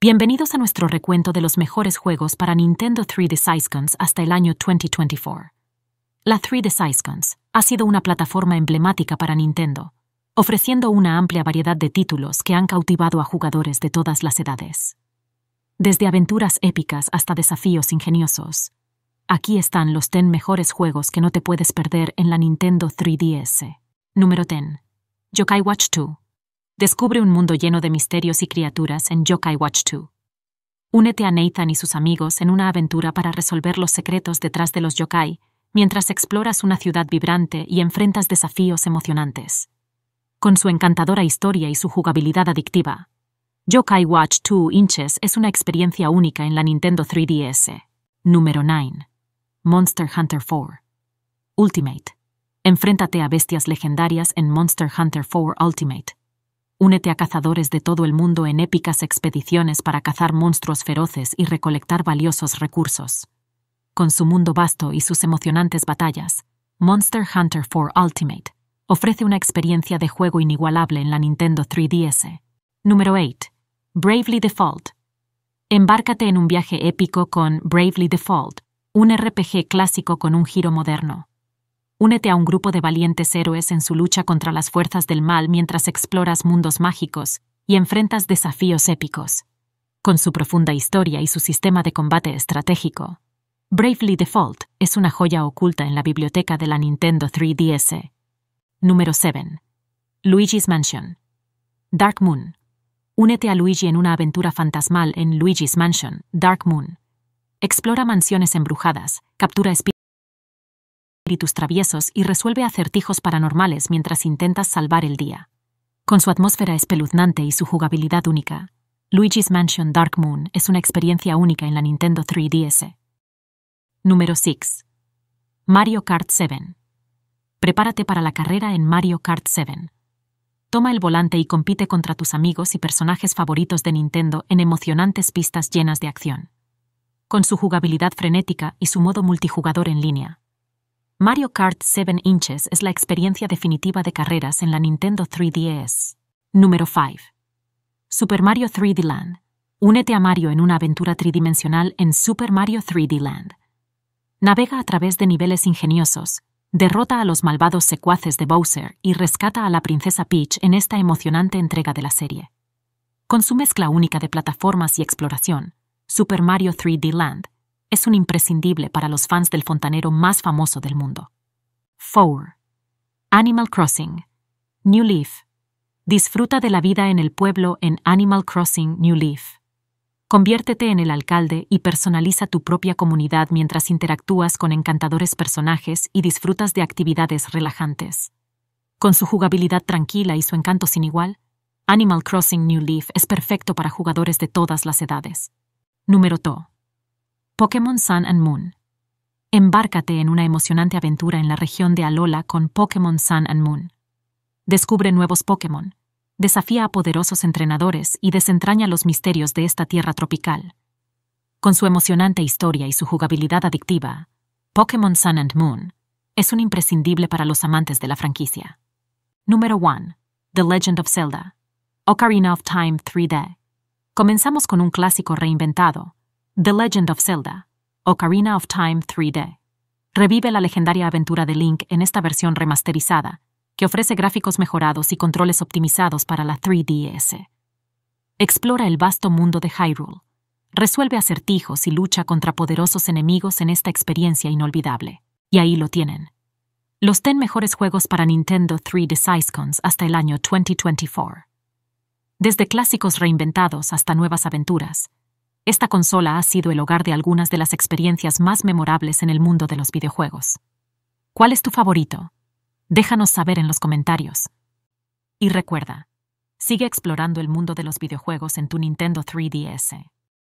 Bienvenidos a nuestro recuento de los mejores juegos para Nintendo 3D Sizecons hasta el año 2024. La 3D Sizecons ha sido una plataforma emblemática para Nintendo, ofreciendo una amplia variedad de títulos que han cautivado a jugadores de todas las edades. Desde aventuras épicas hasta desafíos ingeniosos, aquí están los 10 mejores juegos que no te puedes perder en la Nintendo 3DS. Número 10. Yokai Watch 2. Descubre un mundo lleno de misterios y criaturas en Yokai Watch 2. Únete a Nathan y sus amigos en una aventura para resolver los secretos detrás de los yokai, mientras exploras una ciudad vibrante y enfrentas desafíos emocionantes. Con su encantadora historia y su jugabilidad adictiva, Yokai Watch 2 Inches es una experiencia única en la Nintendo 3DS. Número 9. Monster Hunter 4. Ultimate. Enfréntate a bestias legendarias en Monster Hunter 4 Ultimate. Únete a cazadores de todo el mundo en épicas expediciones para cazar monstruos feroces y recolectar valiosos recursos. Con su mundo vasto y sus emocionantes batallas, Monster Hunter 4 Ultimate ofrece una experiencia de juego inigualable en la Nintendo 3DS. Número 8. Bravely Default. Embárcate en un viaje épico con Bravely Default, un RPG clásico con un giro moderno. Únete a un grupo de valientes héroes en su lucha contra las fuerzas del mal mientras exploras mundos mágicos y enfrentas desafíos épicos. Con su profunda historia y su sistema de combate estratégico, Bravely Default es una joya oculta en la biblioteca de la Nintendo 3DS. Número 7. Luigi's Mansion. Dark Moon. Únete a Luigi en una aventura fantasmal en Luigi's Mansion, Dark Moon. Explora mansiones embrujadas, captura espíritus espíritus traviesos y resuelve acertijos paranormales mientras intentas salvar el día. Con su atmósfera espeluznante y su jugabilidad única, Luigi's Mansion Dark Moon es una experiencia única en la Nintendo 3DS. Número 6. Mario Kart 7. Prepárate para la carrera en Mario Kart 7. Toma el volante y compite contra tus amigos y personajes favoritos de Nintendo en emocionantes pistas llenas de acción. Con su jugabilidad frenética y su modo multijugador en línea, Mario Kart 7 Inches es la experiencia definitiva de carreras en la Nintendo 3DS. Número 5. Super Mario 3D Land. Únete a Mario en una aventura tridimensional en Super Mario 3D Land. Navega a través de niveles ingeniosos, derrota a los malvados secuaces de Bowser y rescata a la princesa Peach en esta emocionante entrega de la serie. Con su mezcla única de plataformas y exploración, Super Mario 3D Land es un imprescindible para los fans del fontanero más famoso del mundo. 4. Animal Crossing. New Leaf. Disfruta de la vida en el pueblo en Animal Crossing New Leaf. Conviértete en el alcalde y personaliza tu propia comunidad mientras interactúas con encantadores personajes y disfrutas de actividades relajantes. Con su jugabilidad tranquila y su encanto sin igual, Animal Crossing New Leaf es perfecto para jugadores de todas las edades. Número 2. Pokémon Sun and Moon. Embárcate en una emocionante aventura en la región de Alola con Pokémon Sun and Moon. Descubre nuevos Pokémon, desafía a poderosos entrenadores y desentraña los misterios de esta tierra tropical. Con su emocionante historia y su jugabilidad adictiva, Pokémon Sun and Moon es un imprescindible para los amantes de la franquicia. Número 1. The Legend of Zelda. Ocarina of Time 3D. Comenzamos con un clásico reinventado, The Legend of Zelda, Ocarina of Time 3D. Revive la legendaria aventura de Link en esta versión remasterizada, que ofrece gráficos mejorados y controles optimizados para la 3DS. Explora el vasto mundo de Hyrule. Resuelve acertijos y lucha contra poderosos enemigos en esta experiencia inolvidable. Y ahí lo tienen. Los 10 mejores juegos para Nintendo 3D Sizecons hasta el año 2024. Desde clásicos reinventados hasta nuevas aventuras, esta consola ha sido el hogar de algunas de las experiencias más memorables en el mundo de los videojuegos. ¿Cuál es tu favorito? Déjanos saber en los comentarios. Y recuerda, sigue explorando el mundo de los videojuegos en tu Nintendo 3DS.